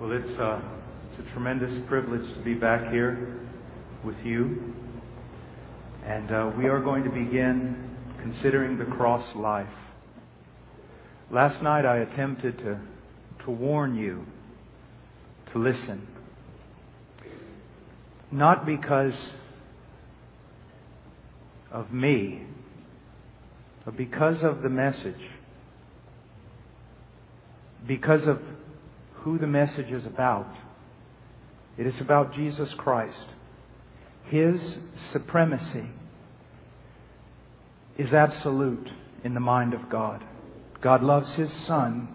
Well, it's, uh, it's a tremendous privilege to be back here with you. And uh, we are going to begin considering the cross life. Last night I attempted to, to warn you to listen. Not because of me, but because of the message. Because of who the message is about. It is about Jesus Christ. His supremacy is absolute in the mind of God. God loves His Son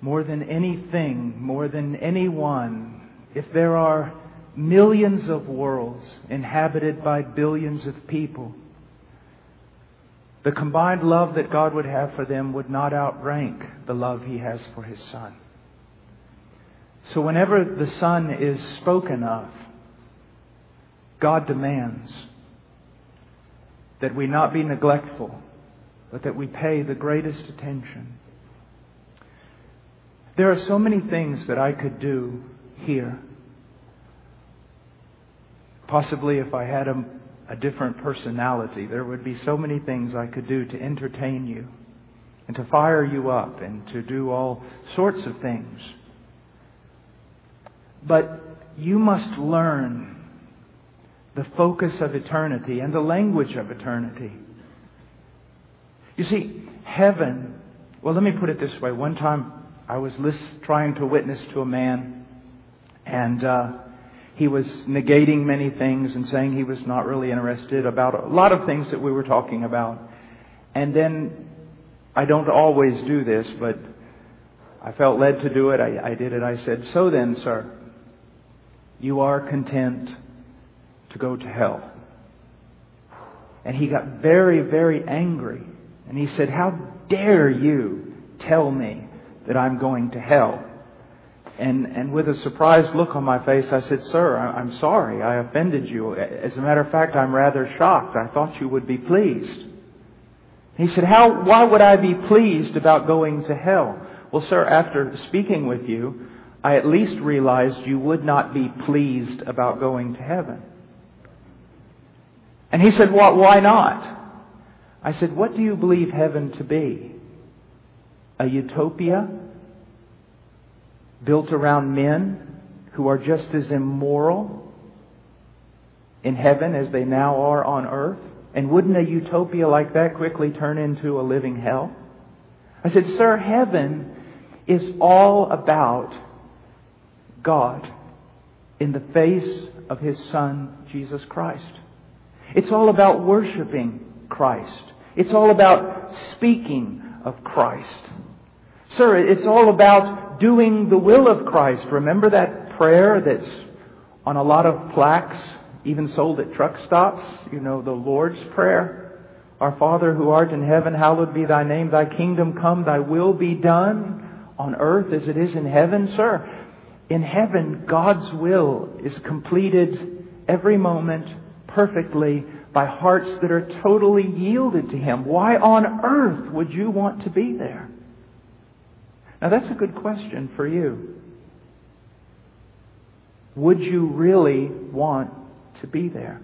more than anything, more than anyone. If there are millions of worlds inhabited by billions of people, the combined love that God would have for them would not outrank the love He has for His Son. So whenever the Son is spoken of, God demands that we not be neglectful, but that we pay the greatest attention. There are so many things that I could do here. Possibly if I had a, a different personality, there would be so many things I could do to entertain you and to fire you up and to do all sorts of things. But you must learn the focus of eternity and the language of eternity. You see, heaven, well, let me put it this way. One time I was list, trying to witness to a man, and uh, he was negating many things and saying he was not really interested about a lot of things that we were talking about. And then, I don't always do this, but I felt led to do it. I, I did it. I said, So then, sir, you are content to go to hell. And he got very, very angry. And he said, How dare you tell me that I'm going to hell? And, and with a surprised look on my face, I said, Sir, I'm sorry. I offended you. As a matter of fact, I'm rather shocked. I thought you would be pleased. He said, How, why would I be pleased about going to hell? Well, sir, after speaking with you, I at least realized you would not be pleased about going to heaven. And he said, well, why not? I said, what do you believe heaven to be? A utopia built around men who are just as immoral in heaven as they now are on earth? And wouldn't a utopia like that quickly turn into a living hell? I said, Sir, heaven is all about God in the face of His Son, Jesus Christ. It's all about worshiping Christ. It's all about speaking of Christ. Sir, it's all about doing the will of Christ. Remember that prayer that's on a lot of plaques, even sold at truck stops? You know, the Lord's Prayer. Our Father who art in heaven, hallowed be thy name. Thy kingdom come, thy will be done on earth as it is in heaven. Sir, in heaven, God's will is completed every moment perfectly by hearts that are totally yielded to Him. Why on earth would you want to be there? Now that's a good question for you. Would you really want to be there?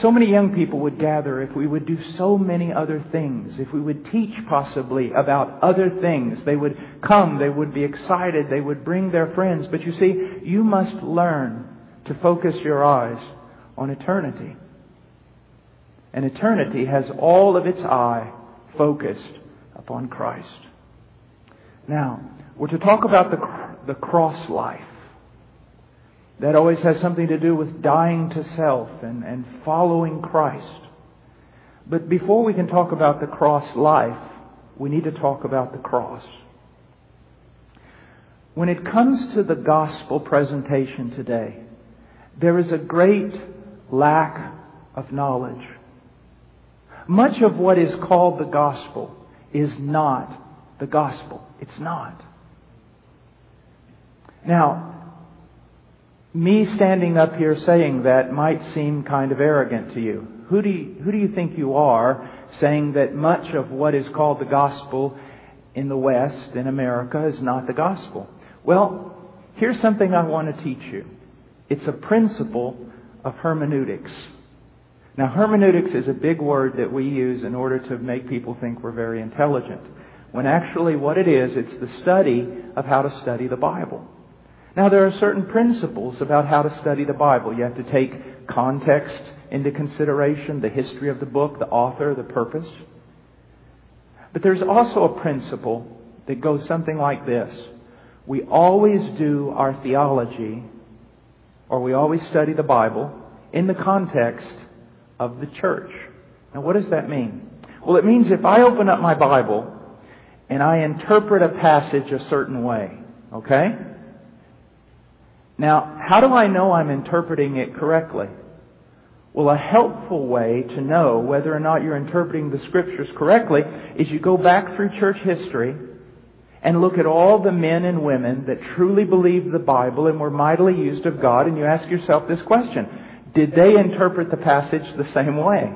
So many young people would gather if we would do so many other things, if we would teach possibly about other things. They would come, they would be excited, they would bring their friends. But you see, you must learn to focus your eyes on eternity. And eternity has all of its eye focused upon Christ. Now, we're to talk about the, the cross life. That always has something to do with dying to self and, and following Christ. But before we can talk about the cross life, we need to talk about the cross. When it comes to the gospel presentation today, there is a great lack of knowledge. Much of what is called the gospel is not the gospel. It's not. Now, me standing up here saying that might seem kind of arrogant to you. Who do you, who do you think you are saying that much of what is called the gospel in the West, in America, is not the gospel? Well, here's something I want to teach you. It's a principle of hermeneutics. Now, hermeneutics is a big word that we use in order to make people think we're very intelligent. When actually what it is, it's the study of how to study the Bible. Now, there are certain principles about how to study the Bible. You have to take context into consideration, the history of the book, the author, the purpose. But there's also a principle that goes something like this. We always do our theology, or we always study the Bible, in the context of the church. Now, what does that mean? Well, it means if I open up my Bible and I interpret a passage a certain way, okay? Now, how do I know I'm interpreting it correctly? Well, a helpful way to know whether or not you're interpreting the scriptures correctly is you go back through church history and look at all the men and women that truly believed the Bible and were mightily used of God and you ask yourself this question. Did they interpret the passage the same way?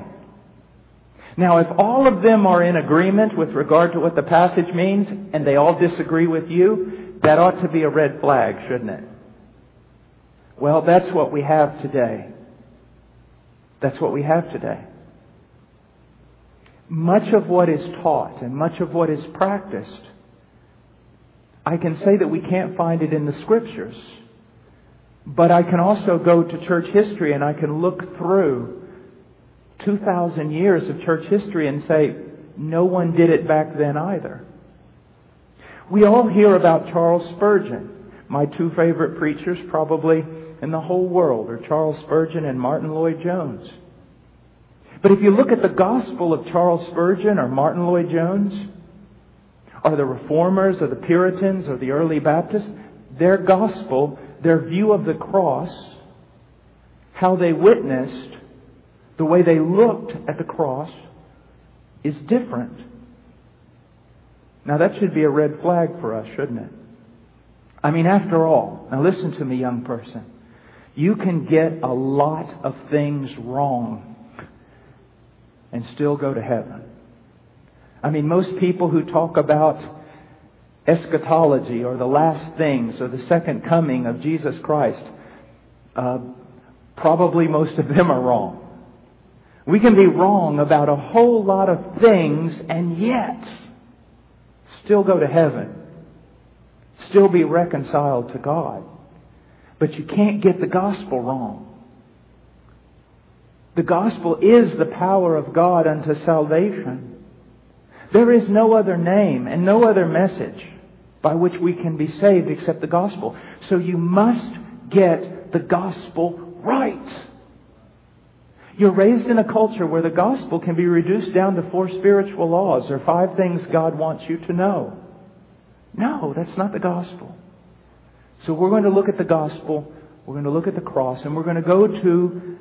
Now, if all of them are in agreement with regard to what the passage means and they all disagree with you, that ought to be a red flag, shouldn't it? Well, that's what we have today. That's what we have today. Much of what is taught and much of what is practiced, I can say that we can't find it in the scriptures. But I can also go to church history and I can look through 2,000 years of church history and say, no one did it back then either. We all hear about Charles Spurgeon. My two favorite preachers, probably in the whole world are Charles Spurgeon and Martyn Lloyd-Jones. But if you look at the gospel of Charles Spurgeon or Martyn Lloyd-Jones, or the reformers or the Puritans or the early Baptists, their gospel, their view of the cross, how they witnessed, the way they looked at the cross, is different. Now that should be a red flag for us, shouldn't it? I mean, after all, now listen to me, young person. You can get a lot of things wrong and still go to heaven. I mean, most people who talk about eschatology or the last things or the second coming of Jesus Christ, uh, probably most of them are wrong. We can be wrong about a whole lot of things and yet still go to heaven. Still be reconciled to God. But you can't get the gospel wrong. The gospel is the power of God unto salvation. There is no other name and no other message by which we can be saved except the gospel. So you must get the gospel right. You're raised in a culture where the gospel can be reduced down to four spiritual laws or five things God wants you to know. No, that's not the gospel. So we're going to look at the gospel, we're going to look at the cross, and we're going to go to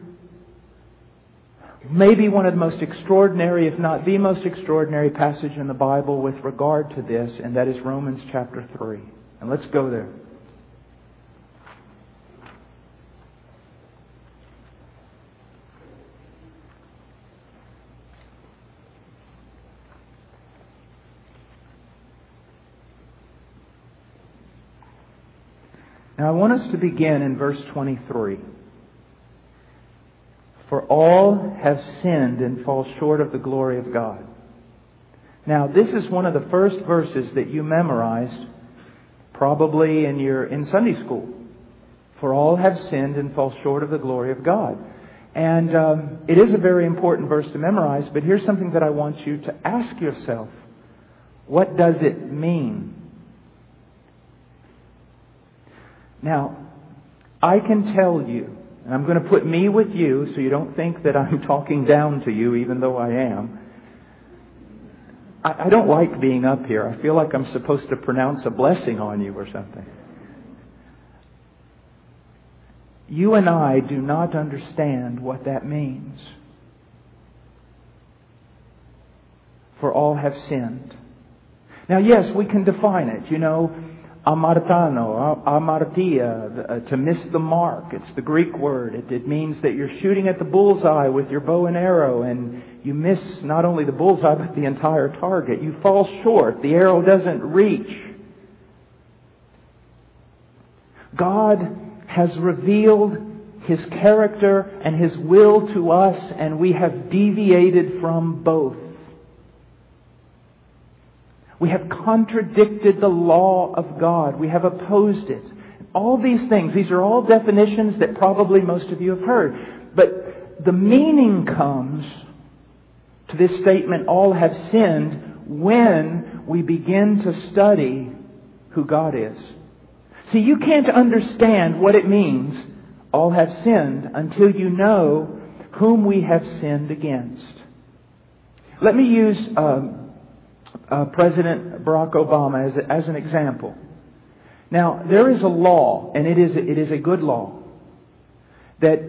maybe one of the most extraordinary, if not the most extraordinary passage in the Bible with regard to this, and that is Romans chapter 3. And let's go there. Now, I want us to begin in verse 23. For all have sinned and fall short of the glory of God. Now, this is one of the first verses that you memorized probably in your in Sunday school. For all have sinned and fall short of the glory of God. And um, it is a very important verse to memorize, but here's something that I want you to ask yourself. What does it mean? Now, I can tell you, and I'm going to put me with you so you don't think that I'm talking down to you, even though I am. I, I don't like being up here. I feel like I'm supposed to pronounce a blessing on you or something. You and I do not understand what that means. For all have sinned. Now, yes, we can define it. You know, amartano, amartia, uh, to miss the mark. It's the Greek word. It, it, means that you're shooting at the bullseye with your bow and arrow and you miss not only the bullseye but the entire target. You fall short. The arrow doesn't reach. God has revealed His character and His will to us, and we have deviated from both. We have contradicted the law of God. We have opposed it. All these things, these are all definitions that probably most of you have heard. But the meaning comes to this statement, all have sinned, when we begin to study who God is. See, you can't understand what it means, all have sinned, until you know whom we have sinned against. Let me use um, uh, President Barack Obama as, as an example. Now, there is a law, and it is, it is a good law, that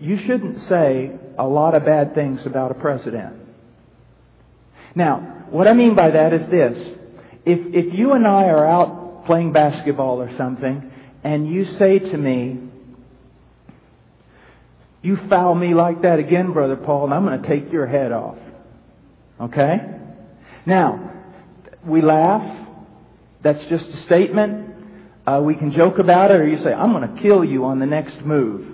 you shouldn't say a lot of bad things about a president. Now, what I mean by that is this. If, if you and I are out playing basketball or something, and you say to me, you foul me like that again, Brother Paul, and I'm going to take your head off. Okay? Now, we laugh. That's just a statement. Uh, we can joke about it, or you say, I'm going to kill you on the next move.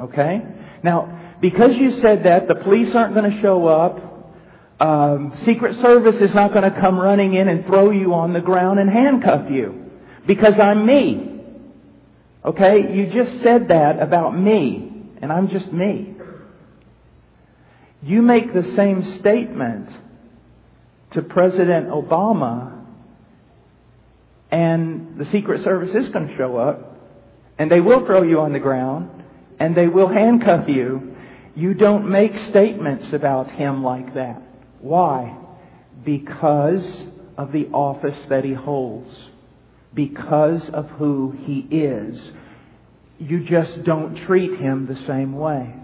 Okay? Now, because you said that, the police aren't going to show up. Um, Secret Service is not going to come running in and throw you on the ground and handcuff you. Because I'm me. Okay? You just said that about me. And I'm just me. You make the same statement to President Obama, and the Secret Service is going to show up, and they will throw you on the ground, and they will handcuff you. You don't make statements about him like that. Why? Because of the office that he holds. Because of who he is. You just don't treat him the same way.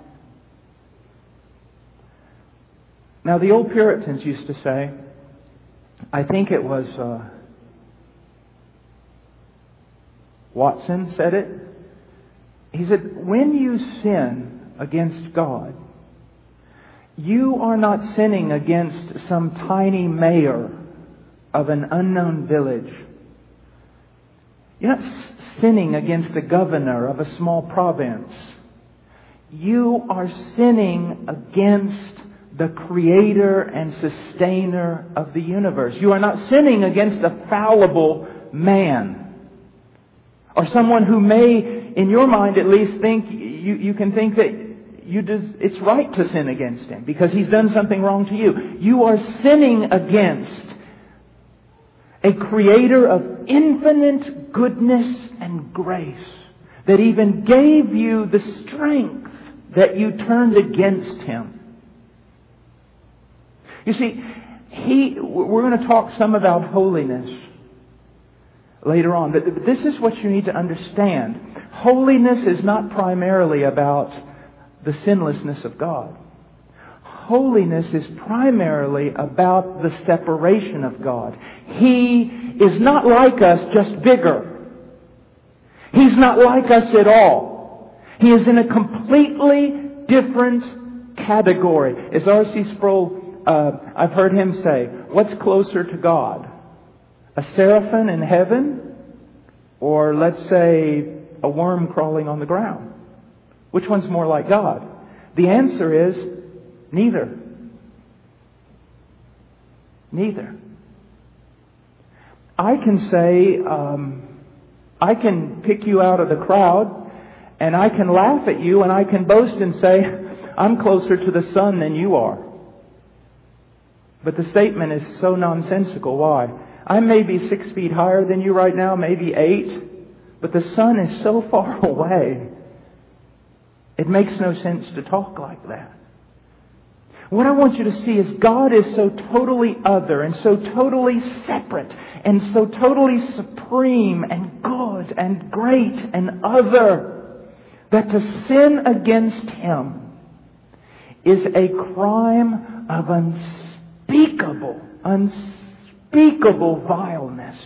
Now, the old Puritans used to say, I think it was uh, Watson said it. He said, when you sin against God, you are not sinning against some tiny mayor of an unknown village. You're not sinning against a governor of a small province. You are sinning against the creator and sustainer of the universe. You are not sinning against a fallible man. Or someone who may, in your mind at least, think, you, you can think that you des- it's right to sin against him because he's done something wrong to you. You are sinning against a creator of infinite goodness and grace that even gave you the strength that you turned against him. You see, he, we're going to talk some about holiness later on, but this is what you need to understand. Holiness is not primarily about the sinlessness of God. Holiness is primarily about the separation of God. He is not like us, just bigger. He's not like us at all. He is in a completely different category. As R.C. Sproul uh, I've heard him say, what's closer to God? A seraphim in heaven? Or let's say a worm crawling on the ground? Which one's more like God? The answer is neither. Neither. I can say, um, I can pick you out of the crowd and I can laugh at you and I can boast and say, I'm closer to the sun than you are. But the statement is so nonsensical. Why? I may be six feet higher than you right now, maybe eight, but the sun is so far away. It makes no sense to talk like that. What I want you to see is God is so totally other and so totally separate and so totally supreme and good and great and other that to sin against Him is a crime of unspeakable unspeakable, unspeakable vileness.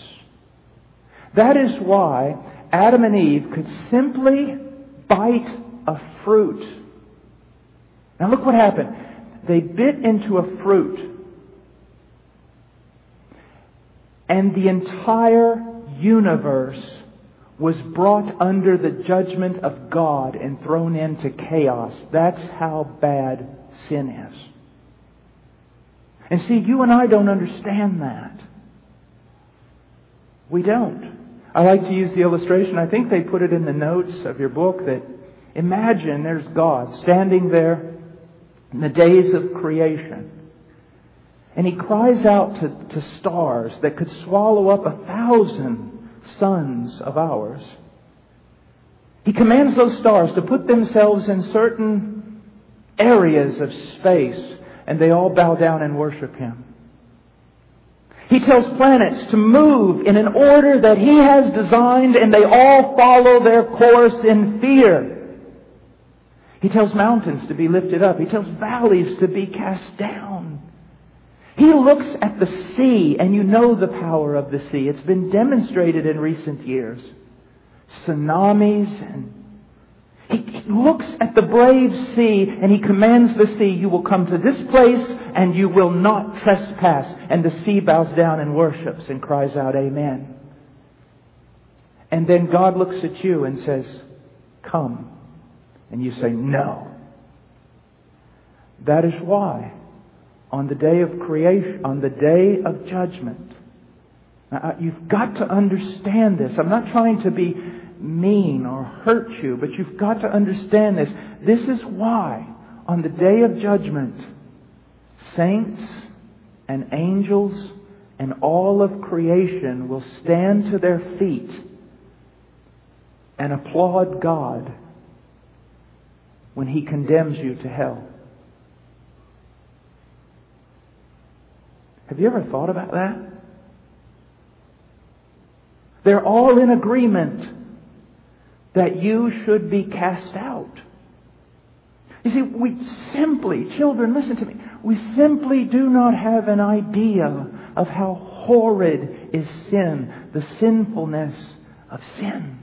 That is why Adam and Eve could simply bite a fruit. Now look what happened. They bit into a fruit. And the entire universe was brought under the judgment of God and thrown into chaos. That's how bad sin is. And see, you and I don't understand that. We don't. I like to use the illustration, I think they put it in the notes of your book, that imagine there's God standing there in the days of creation. And he cries out to, to stars that could swallow up a thousand suns of ours. He commands those stars to put themselves in certain areas of space, and they all bow down and worship him. He tells planets to move in an order that He has designed and they all follow their course in fear. He tells mountains to be lifted up. He tells valleys to be cast down. He looks at the sea and you know the power of the sea. It's been demonstrated in recent years. Tsunamis and he looks at the brave sea and he commands the sea, you will come to this place and you will not trespass. And the sea bows down and worships and cries out, Amen. And then God looks at you and says, Come. And you say, No. That is why on the day of creation, on the day of judgment, now, uh, you've got to understand this. I'm not trying to be mean or hurt you, but you've got to understand this. This is why, on the day of judgment, saints and angels and all of creation will stand to their feet and applaud God when He condemns you to hell. Have you ever thought about that? They're all in agreement that you should be cast out. You see, we simply, children, listen to me, we simply do not have an idea of how horrid is sin, the sinfulness of sin.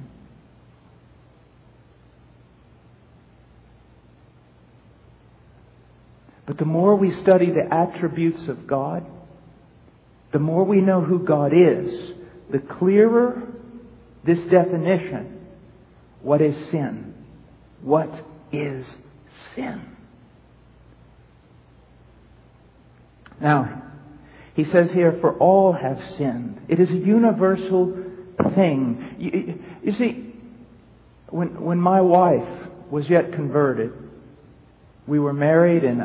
But the more we study the attributes of God, the more we know who God is, the clearer this definition what is sin? What is sin? Now, he says here, for all have sinned. It is a universal thing. You, you see, when, when my wife was yet converted, we were married and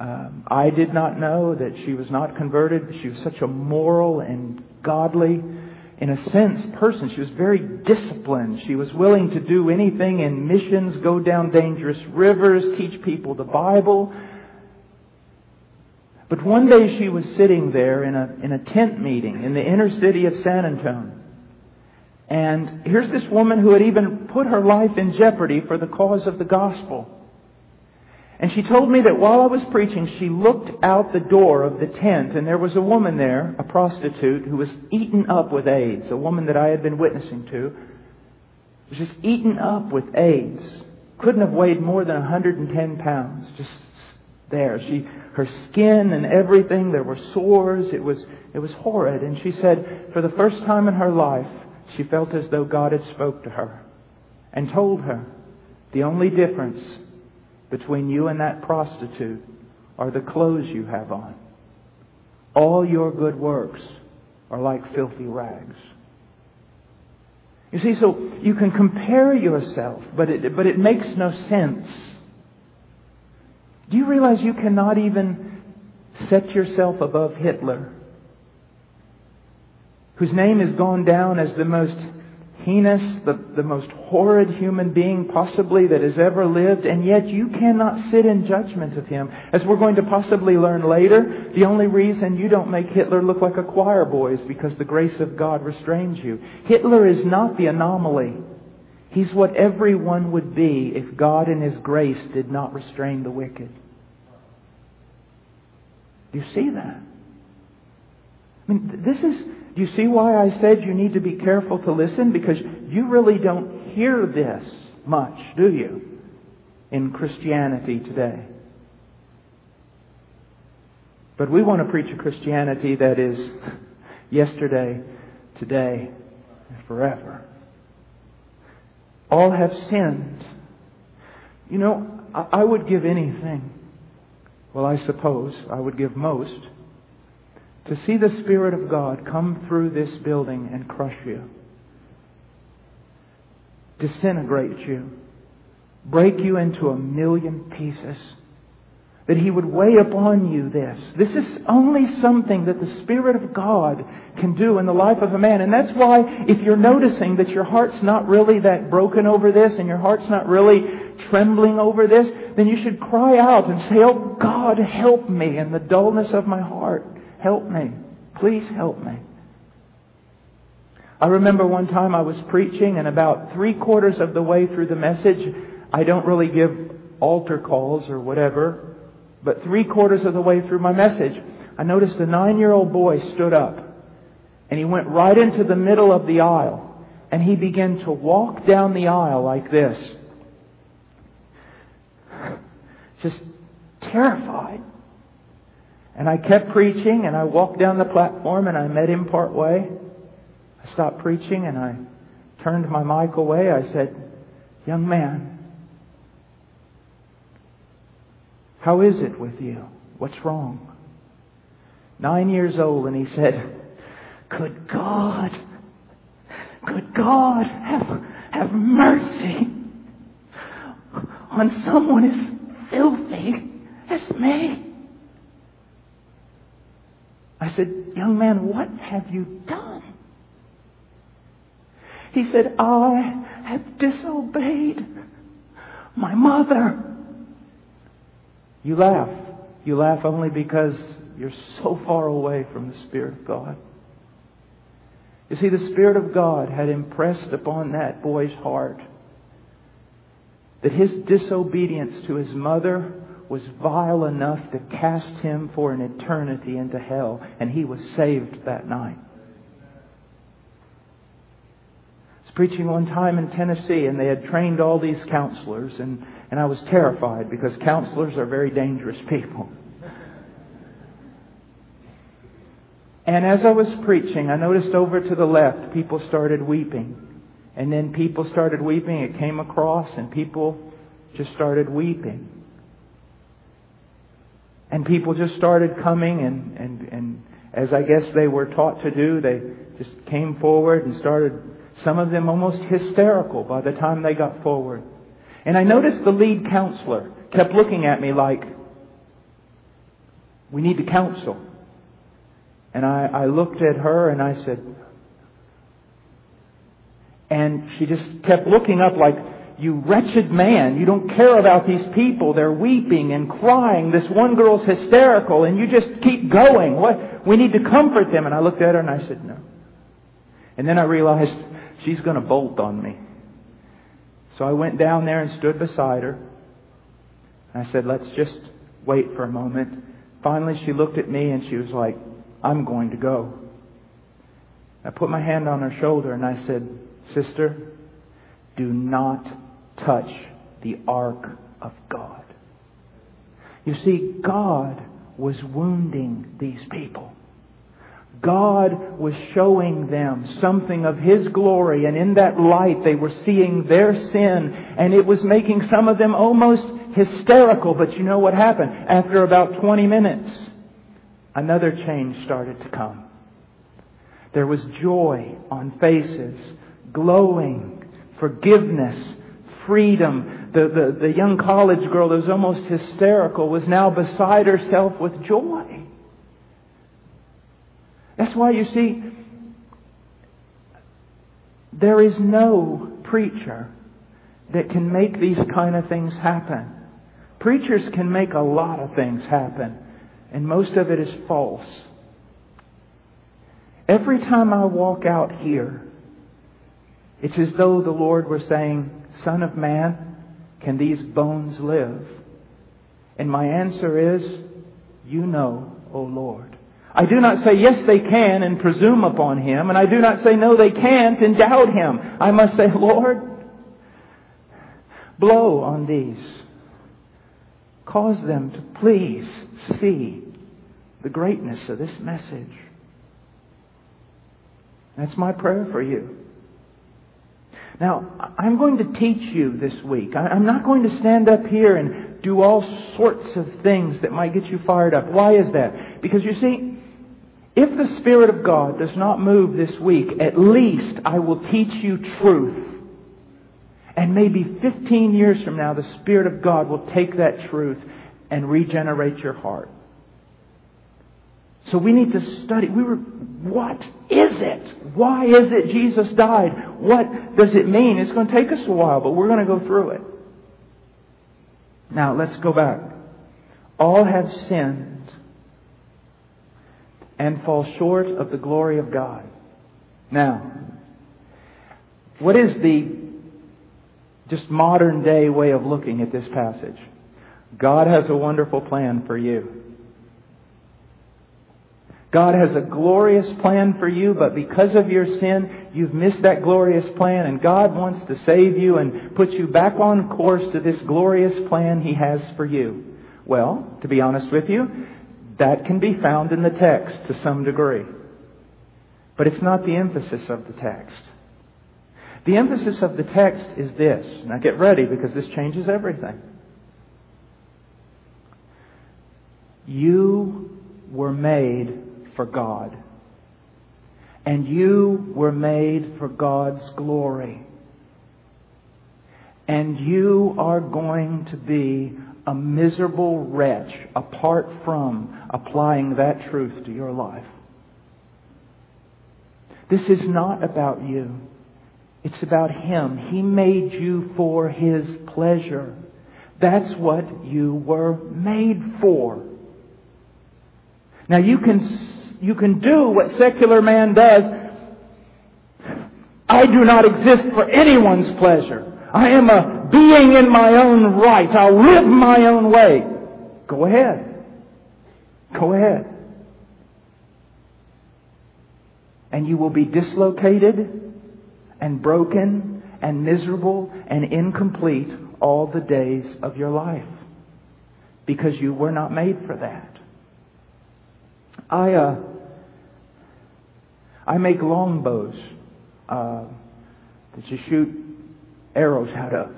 um, I did not know that she was not converted. She was such a moral and godly in a sense, person. She was very disciplined. She was willing to do anything in missions, go down dangerous rivers, teach people the Bible. But one day she was sitting there in a, in a tent meeting in the inner city of San Antonio. And here's this woman who had even put her life in jeopardy for the cause of the gospel. And she told me that while I was preaching, she looked out the door of the tent and there was a woman there, a prostitute, who was eaten up with AIDS, a woman that I had been witnessing to. Was just eaten up with AIDS. Couldn't have weighed more than 110 pounds. Just there. She, her skin and everything, there were sores. It was, it was horrid. And she said, for the first time in her life, she felt as though God had spoke to her and told her the only difference between you and that prostitute are the clothes you have on. All your good works are like filthy rags. You see, so you can compare yourself, but it, but it makes no sense. Do you realize you cannot even set yourself above Hitler, whose name has gone down as the most heinous, the, the most horrid human being possibly that has ever lived, and yet you cannot sit in judgment of him. As we're going to possibly learn later, the only reason you don't make Hitler look like a choir boy is because the grace of God restrains you. Hitler is not the anomaly. He's what everyone would be if God in His grace did not restrain the wicked. You see that? I mean, this is, you see why I said you need to be careful to listen? Because you really don't hear this much, do you, in Christianity today? But we want to preach a Christianity that is yesterday, today, and forever. All have sinned. You know, I would give anything. Well, I suppose I would give most to see the Spirit of God come through this building and crush you, disintegrate you, break you into a million pieces that He would weigh upon you this. This is only something that the Spirit of God can do in the life of a man. And that's why if you're noticing that your heart's not really that broken over this and your heart's not really trembling over this, then you should cry out and say, Oh God, help me in the dullness of my heart. Help me. Please help me. I remember one time I was preaching and about three quarters of the way through the message, I don't really give altar calls or whatever. But three quarters of the way through my message, I noticed a nine year old boy stood up and he went right into the middle of the aisle and he began to walk down the aisle like this. Just terrified. And I kept preaching and I walked down the platform and I met him part way. I stopped preaching and I turned my mic away. I said, Young man, How is it with you? What's wrong? Nine years old, and he said, Could God, could God have, have mercy on someone as filthy as me? I said, Young man, what have you done? He said, I have disobeyed my mother. You laugh. You laugh only because you're so far away from the Spirit of God. You see, the Spirit of God had impressed upon that boy's heart that his disobedience to his mother was vile enough to cast him for an eternity into hell, and he was saved that night. I was preaching one time in Tennessee, and they had trained all these counselors, and and I was terrified because counselors are very dangerous people. And as I was preaching, I noticed over to the left, people started weeping. And then people started weeping. It came across, and people just started weeping. And people just started coming, and, and, and as I guess they were taught to do, they just came forward and started, some of them almost hysterical by the time they got forward. And I noticed the lead counselor kept looking at me like, we need to counsel. And I, I looked at her and I said, and she just kept looking up like, you wretched man, you don't care about these people. They're weeping and crying. This one girl's hysterical and you just keep going. What? We need to comfort them. And I looked at her and I said, no. And then I realized she's going to bolt on me. So I went down there and stood beside her. I said, let's just wait for a moment. Finally, she looked at me and she was like, I'm going to go. I put my hand on her shoulder and I said, Sister, do not touch the ark of God. You see, God was wounding these people. God was showing them something of His glory, and in that light they were seeing their sin, and it was making some of them almost hysterical. But you know what happened? After about 20 minutes, another change started to come. There was joy on faces, glowing, forgiveness, freedom. The, the, the young college girl that was almost hysterical was now beside herself with joy. That's why you see, there is no preacher that can make these kind of things happen. Preachers can make a lot of things happen, and most of it is false. Every time I walk out here, it's as though the Lord were saying, Son of man, can these bones live? And my answer is, You know, O Lord. I do not say yes they can and presume upon Him, and I do not say no they can't and doubt Him. I must say, Lord, blow on these. Cause them to please see the greatness of this message. That's my prayer for you. Now, I'm going to teach you this week. I'm not going to stand up here and do all sorts of things that might get you fired up. Why is that? Because you see, if the Spirit of God does not move this week, at least I will teach you truth. And maybe 15 years from now, the Spirit of God will take that truth and regenerate your heart. So we need to study. We were, what is it? Why is it Jesus died? What does it mean? It's going to take us a while, but we're going to go through it. Now, let's go back. All have sinned and fall short of the glory of God. Now, what is the just modern day way of looking at this passage? God has a wonderful plan for you. God has a glorious plan for you, but because of your sin, you've missed that glorious plan, and God wants to save you and put you back on course to this glorious plan He has for you. Well, to be honest with you, that can be found in the text to some degree. But it's not the emphasis of the text. The emphasis of the text is this. Now get ready because this changes everything. You were made for God. And you were made for God's glory. And you are going to be a miserable wretch apart from applying that truth to your life. This is not about you. It's about Him. He made you for His pleasure. That's what you were made for. Now you can you can do what secular man does. I do not exist for anyone's pleasure. I am a being in my own right. I'll live my own way. Go ahead. Go ahead. And you will be dislocated and broken and miserable and incomplete all the days of your life. Because you were not made for that. I, uh, I make longbows uh, that shoot arrows out of.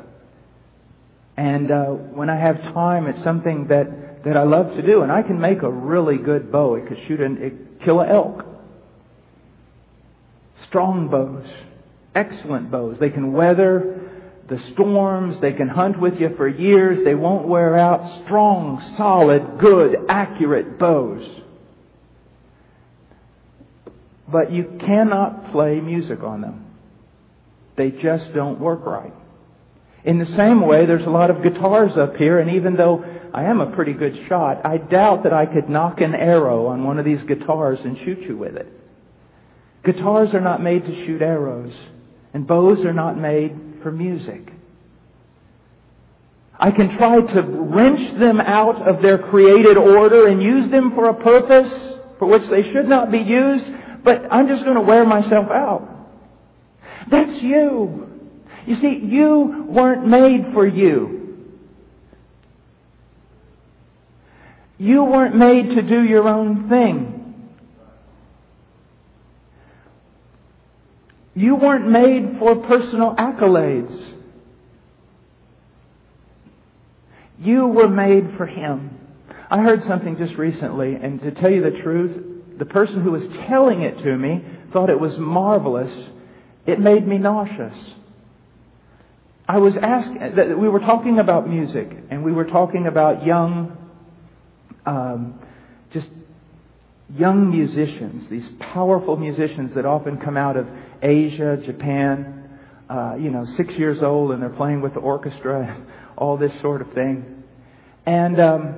And uh, when I have time, it's something that, that I love to do. And I can make a really good bow. It could shoot an, it kill an elk. Strong bows. Excellent bows. They can weather the storms. They can hunt with you for years. They won't wear out. Strong, solid, good, accurate bows but you cannot play music on them. They just don't work right. In the same way, there's a lot of guitars up here, and even though I am a pretty good shot, I doubt that I could nock an arrow on one of these guitars and shoot you with it. Guitars are not made to shoot arrows, and bows are not made for music. I can try to wrench them out of their created order and use them for a purpose for which they should not be used, but I'm just going to wear myself out. That's you. You see, you weren't made for you. You weren't made to do your own thing. You weren't made for personal accolades. You were made for Him. I heard something just recently, and to tell you the truth, the person who was telling it to me thought it was marvelous. It made me nauseous. I was asked, we were talking about music, and we were talking about young, um, just young musicians, these powerful musicians that often come out of Asia, Japan, uh, you know, six years old and they're playing with the orchestra, all this sort of thing. And um,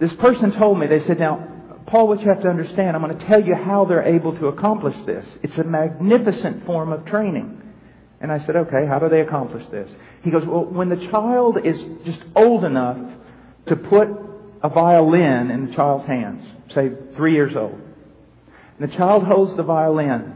this person told me, they said, now, Paul, you have to understand, I'm going to tell you how they're able to accomplish this. It's a magnificent form of training. And I said, okay, how do they accomplish this? He goes, well, when the child is just old enough to put a violin in the child's hands, say three years old, and the child holds the violin,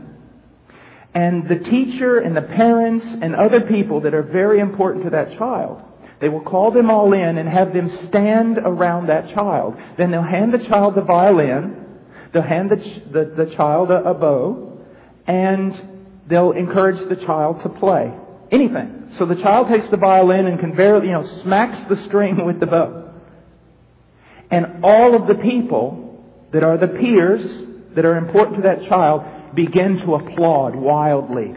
and the teacher and the parents and other people that are very important to that child they will call them all in and have them stand around that child. Then they'll hand the child the violin. They'll hand the, the, the child a, a bow. And they'll encourage the child to play. Anything. So the child takes the violin and can barely, you know, smacks the string with the bow. And all of the people that are the peers that are important to that child begin to applaud wildly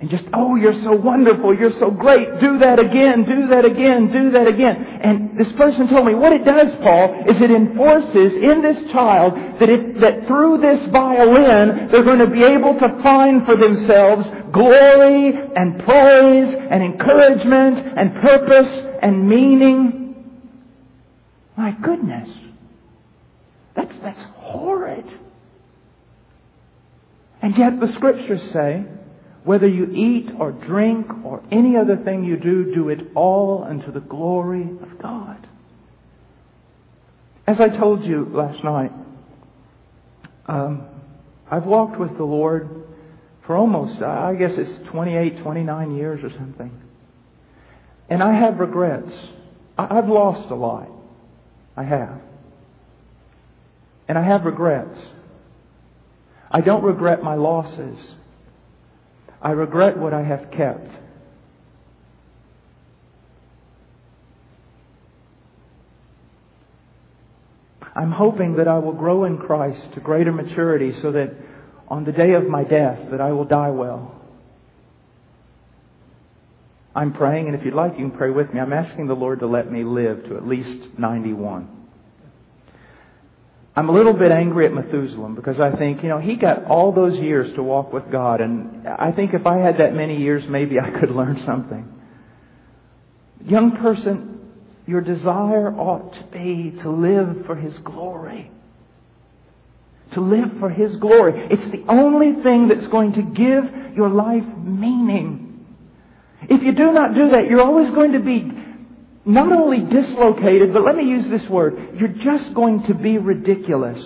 and just, oh, you're so wonderful, you're so great, do that again, do that again, do that again. And this person told me, what it does, Paul, is it enforces in this child that, if, that through this violin, they're going to be able to find for themselves glory and praise and encouragement and purpose and meaning. My goodness. That's, that's horrid. And yet the scriptures say, whether you eat or drink or any other thing you do, do it all unto the glory of God. As I told you last night, um, I've walked with the Lord for almost, I guess it's 28, 29 years or something. And I have regrets. I've lost a lot. I have. And I have regrets. I don't regret my losses. I regret what I have kept. I'm hoping that I will grow in Christ to greater maturity so that on the day of my death that I will die well. I'm praying, and if you'd like, you can pray with me. I'm asking the Lord to let me live to at least 91. I'm a little bit angry at Methuselah because I think, you know, he got all those years to walk with God, and I think if I had that many years, maybe I could learn something. Young person, your desire ought to be to live for His glory. To live for His glory. It's the only thing that's going to give your life meaning. If you do not do that, you're always going to be not only dislocated, but let me use this word. You're just going to be ridiculous.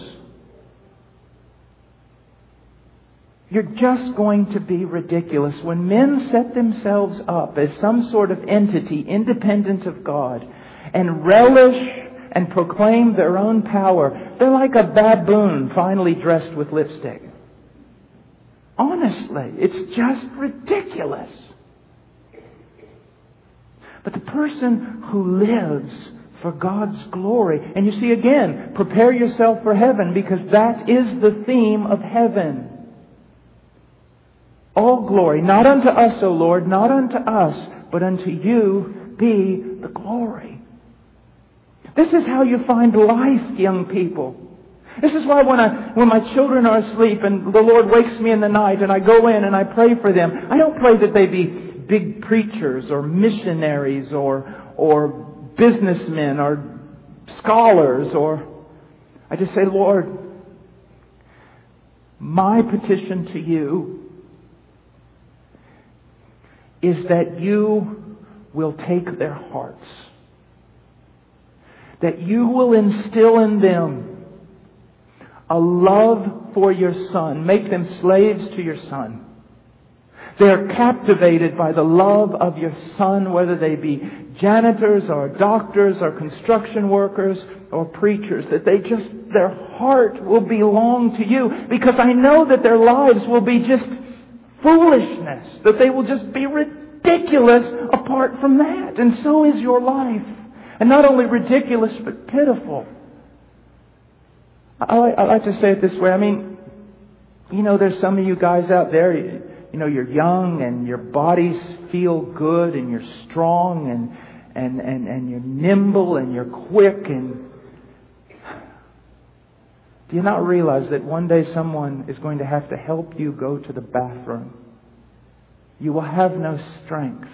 You're just going to be ridiculous. When men set themselves up as some sort of entity independent of God and relish and proclaim their own power, they're like a baboon finally dressed with lipstick. Honestly, it's just ridiculous. But the person who lives for God's glory, and you see again, prepare yourself for heaven because that is the theme of heaven. All glory, not unto us, O Lord, not unto us, but unto you be the glory. This is how you find life, young people. This is why when I, when my children are asleep and the Lord wakes me in the night and I go in and I pray for them, I don't pray that they be big preachers or missionaries or, or businessmen or scholars or I just say, Lord, my petition to you is that you will take their hearts. That you will instill in them a love for your son. Make them slaves to your son. They're captivated by the love of your son, whether they be janitors or doctors or construction workers or preachers, that they just, their heart will belong to you because I know that their lives will be just foolishness, that they will just be ridiculous apart from that. And so is your life. And not only ridiculous, but pitiful. I, I like to say it this way. I mean, you know, there's some of you guys out there, you know, you're young and your bodies feel good and you're strong and, and, and, and you're nimble and you're quick and do you not realize that one day someone is going to have to help you go to the bathroom? You will have no strength.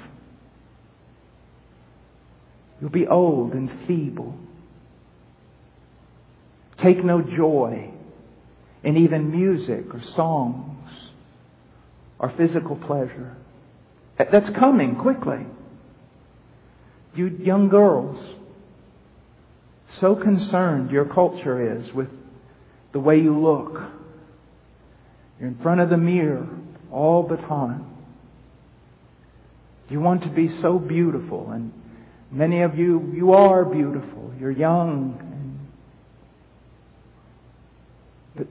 You'll be old and feeble. Take no joy in even music or song our physical pleasure. That's coming quickly. You young girls, so concerned your culture is with the way you look. You're in front of the mirror all the time. You want to be so beautiful, and many of you, you are beautiful. You're young. But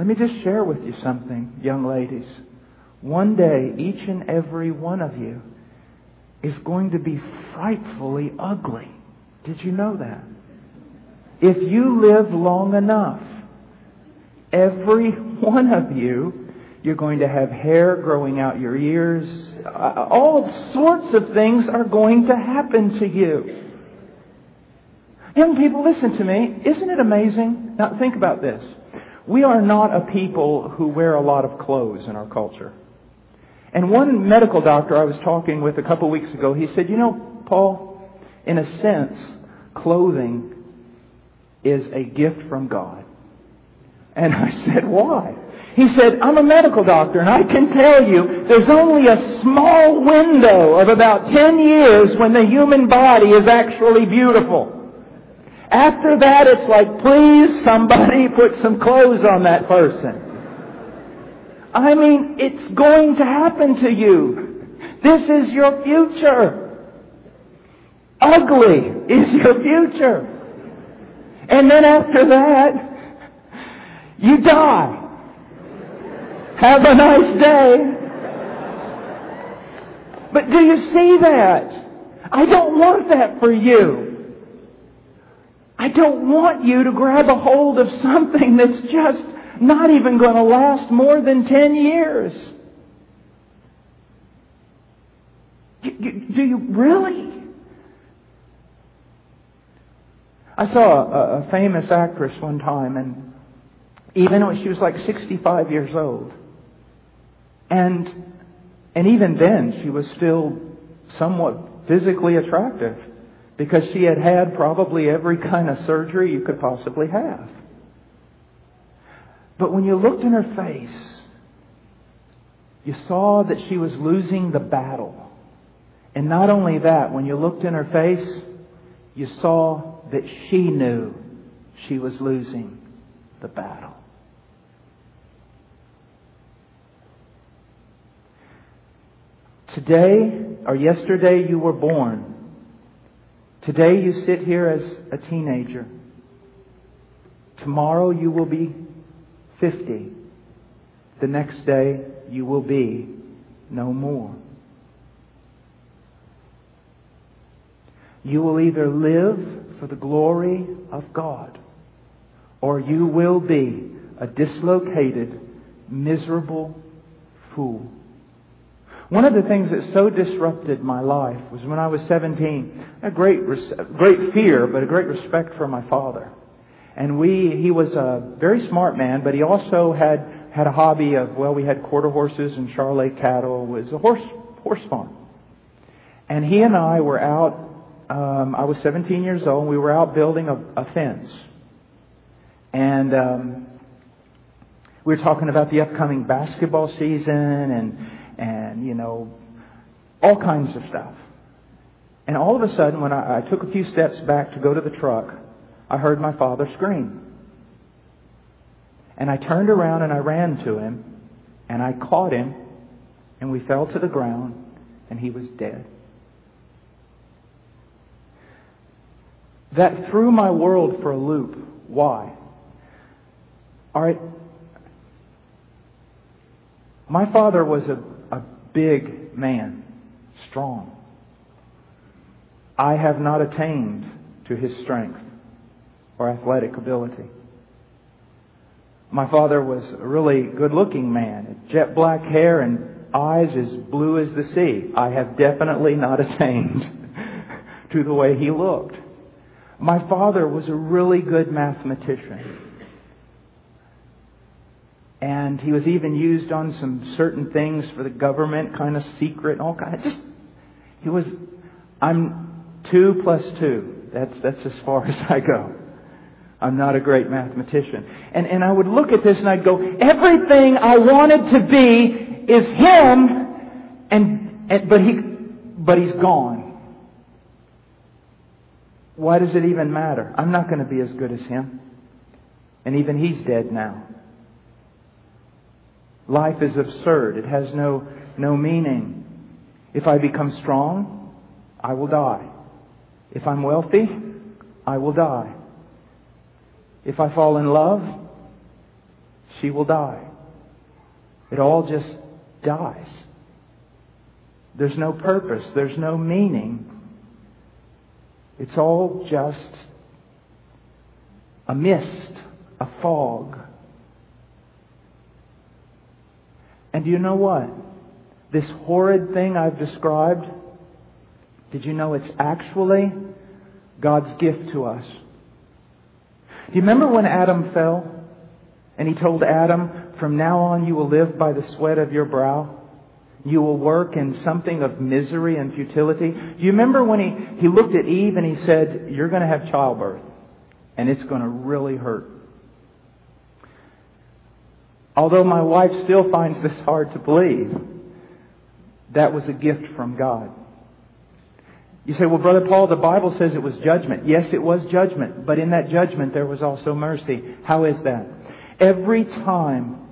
let me just share with you something, young ladies. one day each and every one of you is going to be frightfully ugly. Did you know that? If you live long enough, every one of you, you're going to have hair growing out your ears. Uh, all sorts of things are going to happen to you. Young people, listen to me. Isn't it amazing? Now think about this. We are not a people who wear a lot of clothes in our culture. And one medical doctor I was talking with a couple of weeks ago, he said, you know, Paul, in a sense, clothing is a gift from God. And I said, why? He said, I'm a medical doctor and I can tell you there's only a small window of about 10 years when the human body is actually beautiful. After that, it's like, please, somebody put some clothes on that person. I mean, it's going to happen to you. This is your future. Ugly is your future. And then after that, you die. Have a nice day. But do you see that? I don't want that for you. I don't want you to grab a hold of something that's just not even going to last more than 10 years. Do you really? I saw a, famous actress one time, and even when she was like 65 years old, and and even then she was still somewhat physically attractive because she had had probably every kind of surgery you could possibly have. But when you looked in her face, you saw that she was losing the battle. And not only that, when you looked in her face, you saw that she knew she was losing the battle. Today, or yesterday, you were born. Today you sit here as a teenager. Tomorrow you will be 50. The next day you will be no more. You will either live for the glory of God or you will be a dislocated, miserable fool. One of the things that so disrupted my life was when I was 17, a great, great fear, but a great respect for my father. And we, he was a very smart man, but he also had, had a hobby of, well, we had quarter horses and Charolais cattle. It was a horse, horse farm. And he and I were out, um, I was 17 years old, and we were out building a, a fence. And, um, we were talking about the upcoming basketball season and, and, you know, all kinds of stuff. And all of a sudden, when I, I took a few steps back to go to the truck, I heard my father scream. And I turned around and I ran to him, and I caught him, and we fell to the ground, and he was dead. That threw my world for a loop. Why? All right. My father was a big man, strong. I have not attained to his strength or athletic ability. My father was a really good looking man, jet black hair and eyes as blue as the sea. I have definitely not attained to the way he looked. My father was a really good mathematician. And he was even used on some certain things for the government, kind of secret, all kind of just. He was. I'm two plus two. That's that's as far as I go. I'm not a great mathematician. And and I would look at this and I'd go, everything I wanted to be is him, and, and but he but he's gone. Why does it even matter? I'm not going to be as good as him. And even he's dead now. Life is absurd. It has no, no meaning. If I become strong, I will die. If I'm wealthy, I will die. If I fall in love, she will die. It all just dies. There's no purpose. There's no meaning. It's all just a mist, a fog. And do you know what? This horrid thing I've described, did you know it's actually God's gift to us? Do you remember when Adam fell? And he told Adam, From now on you will live by the sweat of your brow. You will work in something of misery and futility. Do you remember when he, he looked at Eve and he said, You're going to have childbirth, and it's going to really hurt. Although my wife still finds this hard to believe, that was a gift from God. You say, well, Brother Paul, the Bible says it was judgment. Yes, it was judgment, but in that judgment there was also mercy. How is that? Every time,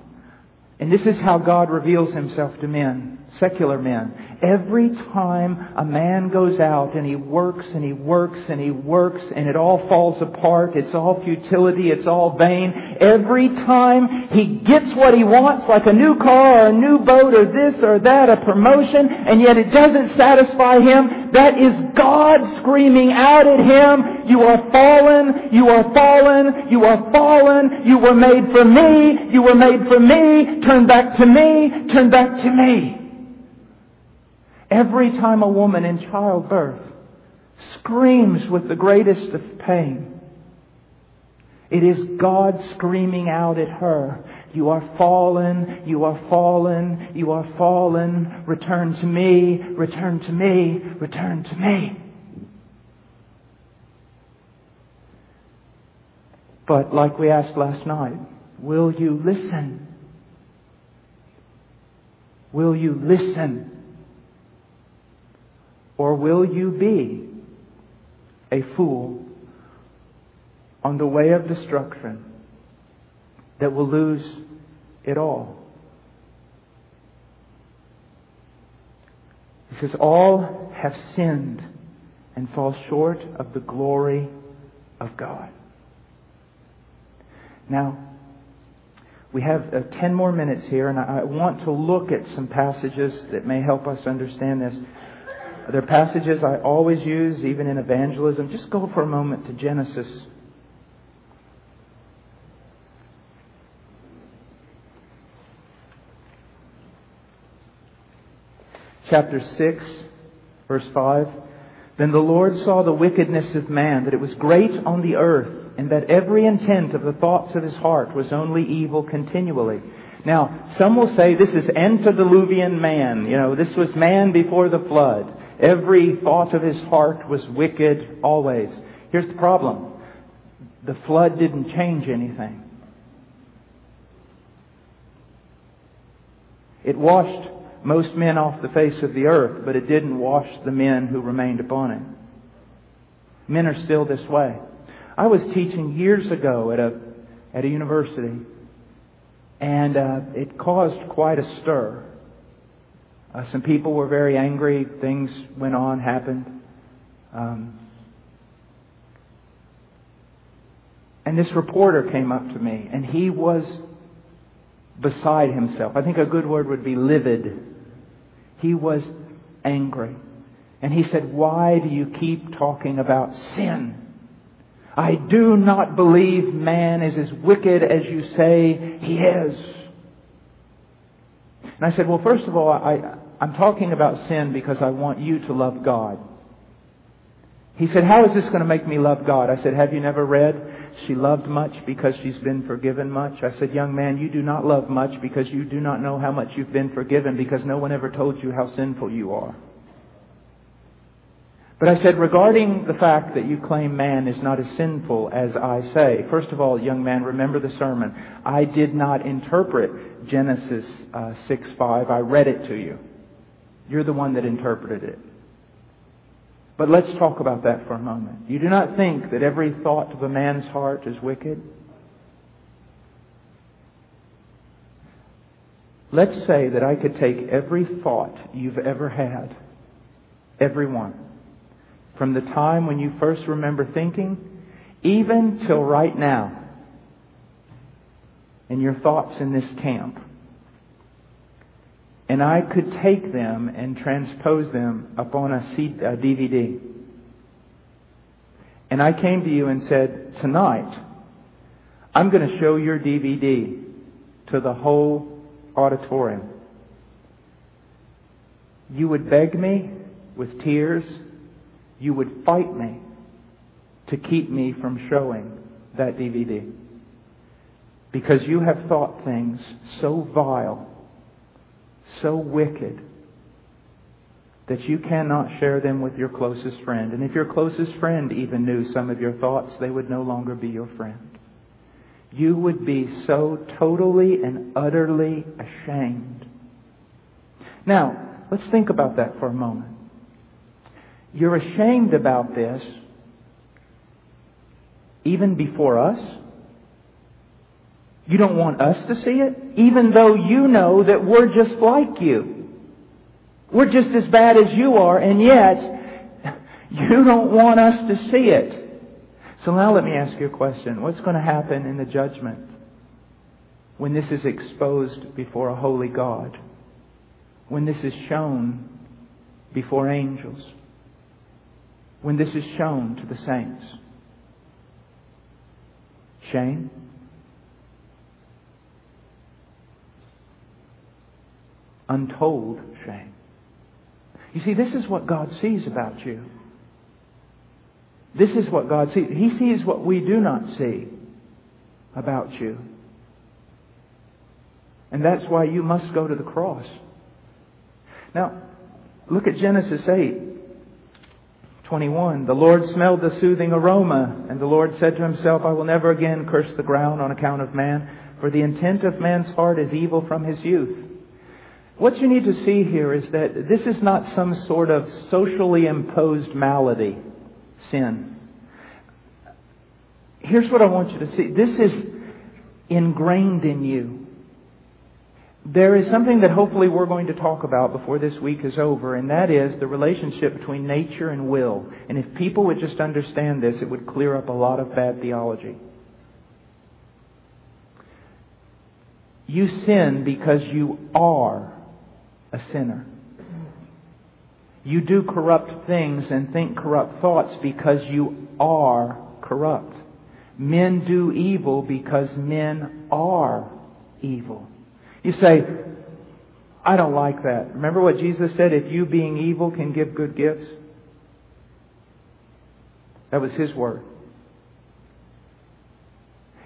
and this is how God reveals himself to men, secular men. Every time a man goes out and he works and he works and he works and it all falls apart, it's all futility, it's all vain. Every time he gets what he wants, like a new car or a new boat or this or that, a promotion, and yet it doesn't satisfy him, that is God screaming out at him, you are fallen, you are fallen, you are fallen, you were made for me, you were made for me, turn back to me, turn back to me. Every time a woman in childbirth screams with the greatest of pain, it is God screaming out at her, You are fallen, you are fallen, you are fallen, return to me, return to me, return to me. But like we asked last night, will you listen? Will you listen? Or will you be a fool on the way of destruction that will lose it all? He says, All have sinned and fall short of the glory of God. Now, we have uh, 10 more minutes here, and I, I want to look at some passages that may help us understand this. There are passages I always use, even in evangelism. Just go for a moment to Genesis. Chapter 6, verse 5. Then the Lord saw the wickedness of man, that it was great on the earth, and that every intent of the thoughts of his heart was only evil continually. Now, some will say this is antediluvian man. You know, this was man before the flood. Every thought of his heart was wicked always. Here's the problem. The flood didn't change anything. It washed most men off the face of the earth, but it didn't wash the men who remained upon it. Men are still this way. I was teaching years ago at a, at a university, and uh, it caused quite a stir. Uh, some people were very angry. Things went on, happened. Um, and this reporter came up to me, and he was beside himself. I think a good word would be livid. He was angry. And he said, Why do you keep talking about sin? I do not believe man is as wicked as you say he is. And I said, well, first of all, I, I'm talking about sin because I want you to love God. He said, how is this going to make me love God? I said, have you never read, she loved much because she's been forgiven much? I said, young man, you do not love much because you do not know how much you've been forgiven because no one ever told you how sinful you are. But I said, regarding the fact that you claim man is not as sinful as I say, first of all, young man, remember the sermon. I did not interpret Genesis uh, 6 5. I read it to you. You're the one that interpreted it. But let's talk about that for a moment. You do not think that every thought of a man's heart is wicked? Let's say that I could take every thought you've ever had, every one, from the time when you first remember thinking, even till right now, and your thoughts in this camp. and I could take them and transpose them upon a DVD. And I came to you and said, tonight, I'm going to show your DVD to the whole auditorium. You would beg me with tears. You would fight me to keep me from showing that DVD. Because you have thought things so vile, so wicked, that you cannot share them with your closest friend. And if your closest friend even knew some of your thoughts, they would no longer be your friend. You would be so totally and utterly ashamed. Now, let's think about that for a moment. You're ashamed about this even before us. You don't want us to see it, even though you know that we're just like you. We're just as bad as you are, and yet you don't want us to see it. So now let me ask you a question. What's going to happen in the judgment when this is exposed before a holy God? When this is shown before angels? When this is shown to the saints? Shame? Untold shame. You see, this is what God sees about you. This is what God sees. He sees what we do not see about you. And that's why you must go to the cross. Now, look at Genesis 8. 21. The Lord smelled the soothing aroma, and the Lord said to himself, I will never again curse the ground on account of man, for the intent of man's heart is evil from his youth. What you need to see here is that this is not some sort of socially imposed malady, sin. Here's what I want you to see. This is ingrained in you. There is something that hopefully we're going to talk about before this week is over, and that is the relationship between nature and will. And if people would just understand this, it would clear up a lot of bad theology. You sin because you are a sinner. You do corrupt things and think corrupt thoughts because you are corrupt. Men do evil because men are evil. You say, I don't like that. Remember what Jesus said? If you being evil can give good gifts? That was His word.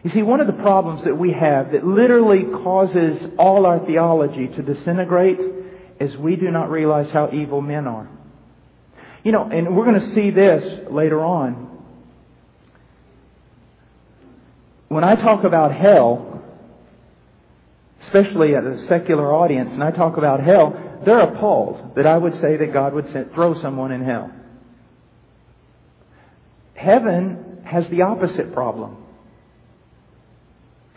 You see, one of the problems that we have that literally causes all our theology to disintegrate is we do not realize how evil men are. You know, and we're going to see this later on. When I talk about hell, especially at a secular audience, and I talk about hell, they're appalled that I would say that God would throw someone in hell. Heaven has the opposite problem.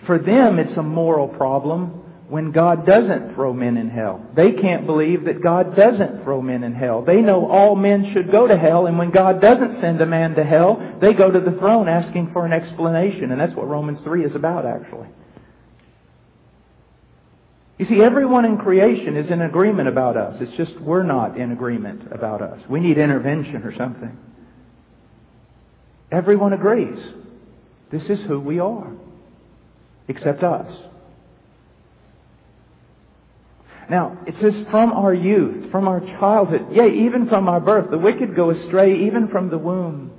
For them, it's a moral problem when God doesn't throw men in hell. They can't believe that God doesn't throw men in hell. They know all men should go to hell, and when God doesn't send a man to hell, they go to the throne asking for an explanation. And that's what Romans 3 is about, actually. You see, everyone in creation is in agreement about us. It's just we're not in agreement about us. We need intervention or something. Everyone agrees. This is who we are. Except us. Now, it says from our youth, from our childhood, yea, even from our birth. The wicked go astray even from the womb.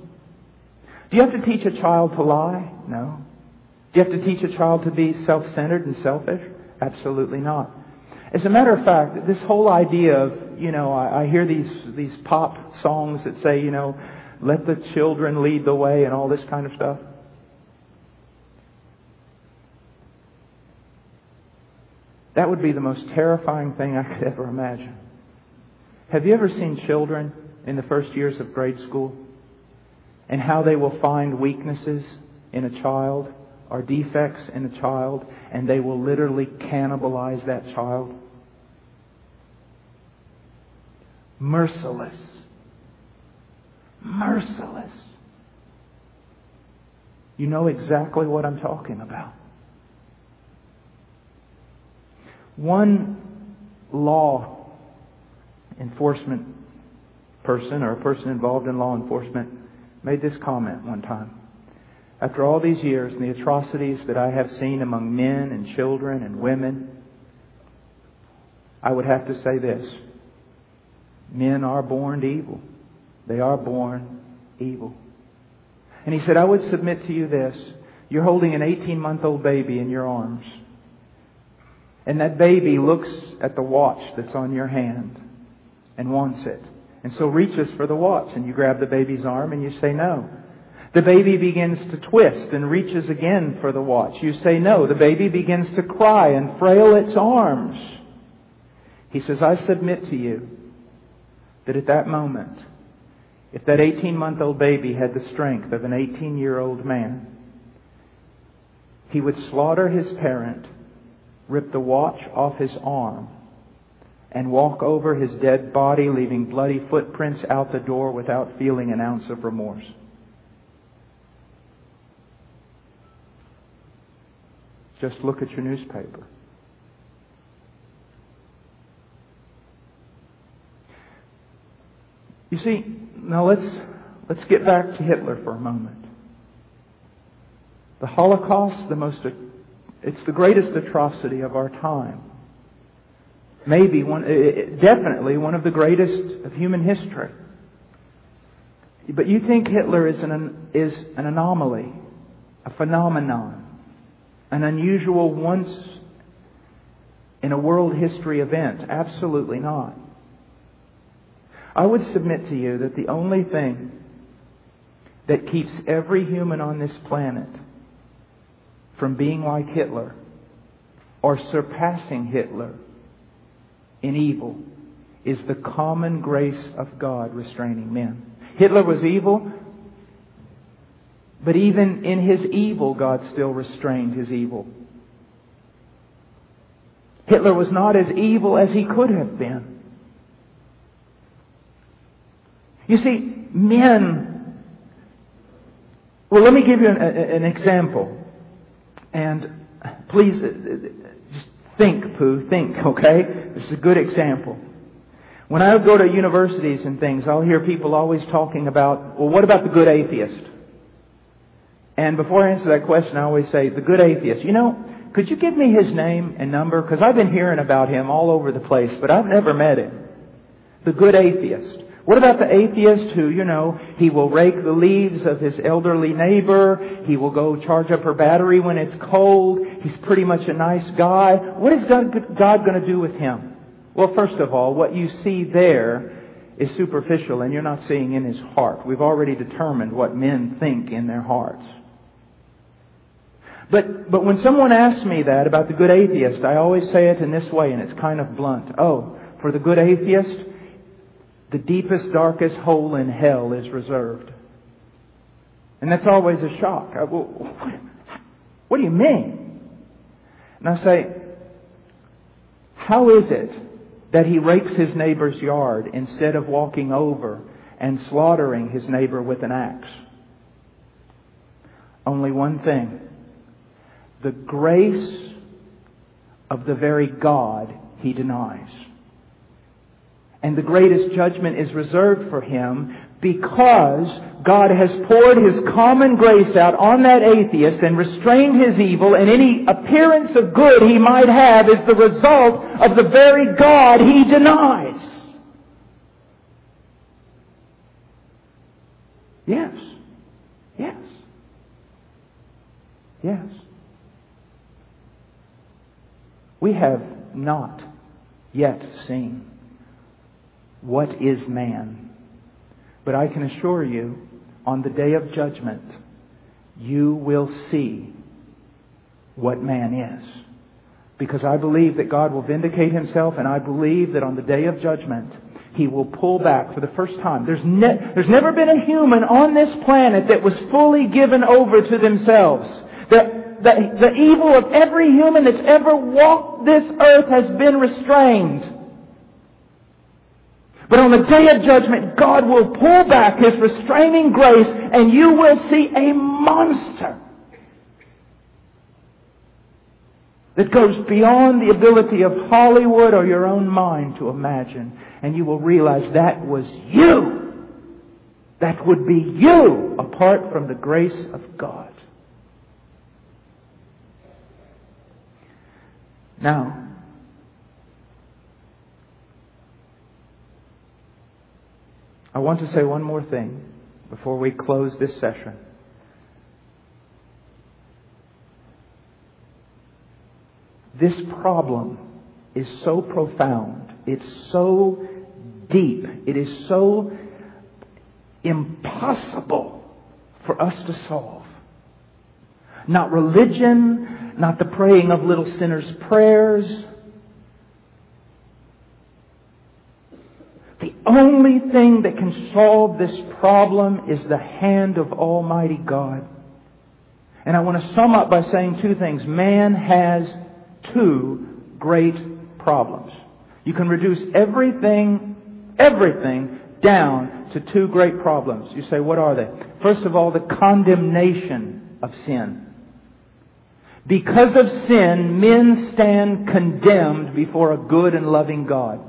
Do you have to teach a child to lie? No. Do you have to teach a child to be self-centered and selfish? Absolutely not. As a matter of fact, this whole idea of, you know, I, I hear these, these pop songs that say, you know, let the children lead the way and all this kind of stuff. That would be the most terrifying thing I could ever imagine. Have you ever seen children in the first years of grade school and how they will find weaknesses in a child or defects in a child and they will literally cannibalize that child? Merciless. Merciless. You know exactly what I'm talking about. One law enforcement person or a person involved in law enforcement made this comment one time. After all these years and the atrocities that I have seen among men and children and women, I would have to say this. Men are born evil. They are born evil. And he said, I would submit to you this. You're holding an 18 month old baby in your arms. And that baby looks at the watch that's on your hand and wants it. And so reaches for the watch and you grab the baby's arm and you say no. The baby begins to twist and reaches again for the watch. You say no. The baby begins to cry and frail its arms. He says, I submit to you that at that moment, if that 18 month old baby had the strength of an 18 year old man, he would slaughter his parent, rip the watch off his arm, and walk over his dead body, leaving bloody footprints out the door without feeling an ounce of remorse. Just look at your newspaper. You see, now let's, let's get back to Hitler for a moment. The Holocaust, the most, it's the greatest atrocity of our time. Maybe one, eh, eh, definitely one of the greatest of human history. But you think Hitler is an, is an anomaly, a phenomenon, an unusual once in a world history event? Absolutely not. I would submit to you that the only thing that keeps every human on this planet from being like Hitler or surpassing Hitler in evil is the common grace of God restraining men. Hitler was evil, but even in his evil, God still restrained his evil. Hitler was not as evil as he could have been. You see, men. Well, let me give you an, an example. And please, uh, just think, Pooh, think, okay? This is a good example. When I go to universities and things, I'll hear people always talking about, well, what about the good atheist? And before I answer that question, I always say, the good atheist. You know, could you give me his name and number? Because I've been hearing about him all over the place, but I've never met him. The good atheist. What about the atheist who, you know, he will rake the leaves of his elderly neighbor, he will go charge up her battery when it's cold, he's pretty much a nice guy. What is God, going to do with him? Well, first of all, what you see there is superficial and you're not seeing in his heart. We've already determined what men think in their hearts. But, but when someone asks me that about the good atheist, I always say it in this way and it's kind of blunt. Oh, for the good atheist, the deepest, darkest hole in hell is reserved. And that's always a shock. I, well, what do you mean? And I say, how is it that he rakes his neighbor's yard instead of walking over and slaughtering his neighbor with an axe? Only one thing. The grace of the very God he denies. And the greatest judgment is reserved for him because God has poured His common grace out on that atheist and restrained his evil, and any appearance of good he might have is the result of the very God he denies. Yes. Yes. Yes. We have not yet seen what is man? But I can assure you, on the day of judgment, you will see what man is. Because I believe that God will vindicate himself, and I believe that on the day of judgment, he will pull back for the first time. There's, ne- there's never been a human on this planet that was fully given over to themselves. The, the, the evil of every human that's ever walked this earth has been restrained. But on the day of judgment, God will pull back His restraining grace and you will see a monster. that goes beyond the ability of Hollywood or your own mind to imagine. And you will realize that was you. That would be you apart from the grace of God. Now, I want to say one more thing before we close this session. This problem is so profound. It's so deep. It is so impossible for us to solve. Not religion, not the praying of little sinners' prayers. The only thing that can solve this problem is the hand of Almighty God. And I want to sum up by saying two things. Man has two great problems. You can reduce everything, everything down to two great problems. You say, what are they? First of all, the condemnation of sin. Because of sin, men stand condemned before a good and loving God.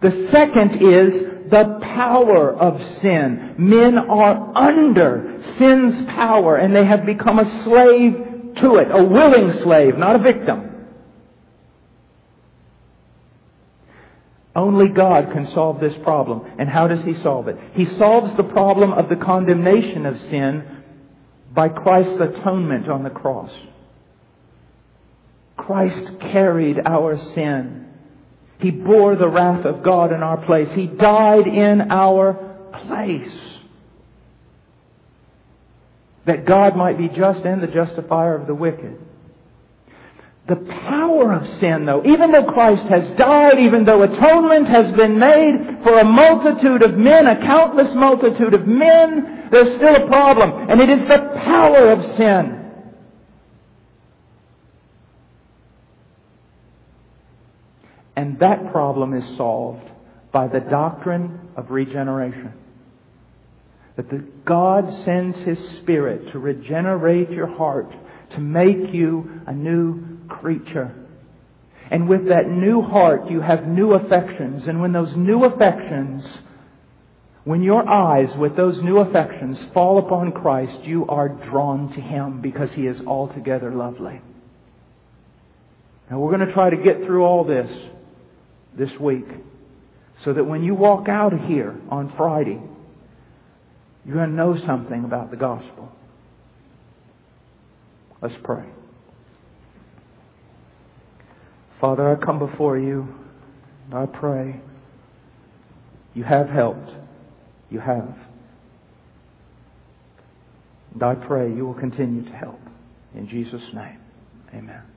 The second is the power of sin. Men are under sin's power and they have become a slave to it, a willing slave, not a victim. Only God can solve this problem. And how does He solve it? He solves the problem of the condemnation of sin by Christ's atonement on the cross. Christ carried our sin. He bore the wrath of God in our place. He died in our place that God might be just and the justifier of the wicked. The power of sin, though, even though Christ has died, even though atonement has been made for a multitude of men, a countless multitude of men, there's still a problem. And it is the power of sin. And that problem is solved by the doctrine of regeneration. That the God sends His Spirit to regenerate your heart, to make you a new creature. And with that new heart, you have new affections. And when those new affections, when your eyes with those new affections fall upon Christ, you are drawn to Him because He is altogether lovely. Now we're going to try to get through all this this week so that when you walk out of here on Friday, you're going to know something about the gospel. Let's pray. Father, I come before you and I pray. You have helped. You have. And I pray you will continue to help. In Jesus' name, amen.